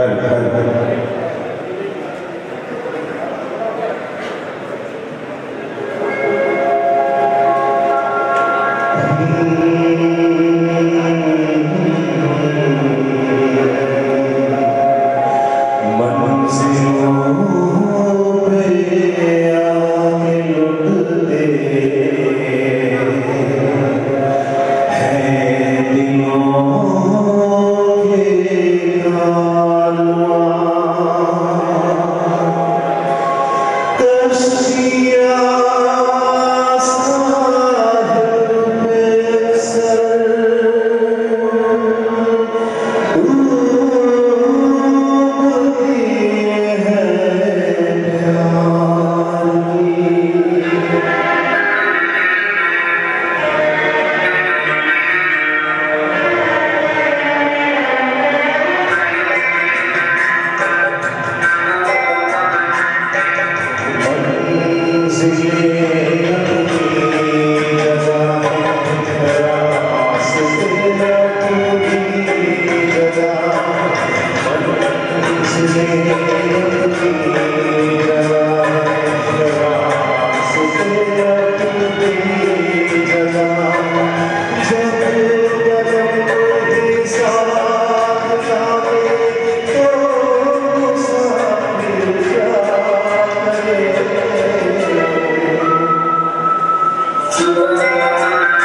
हर हर हर मंजिलों पे आके लुटते Amazingly Lord.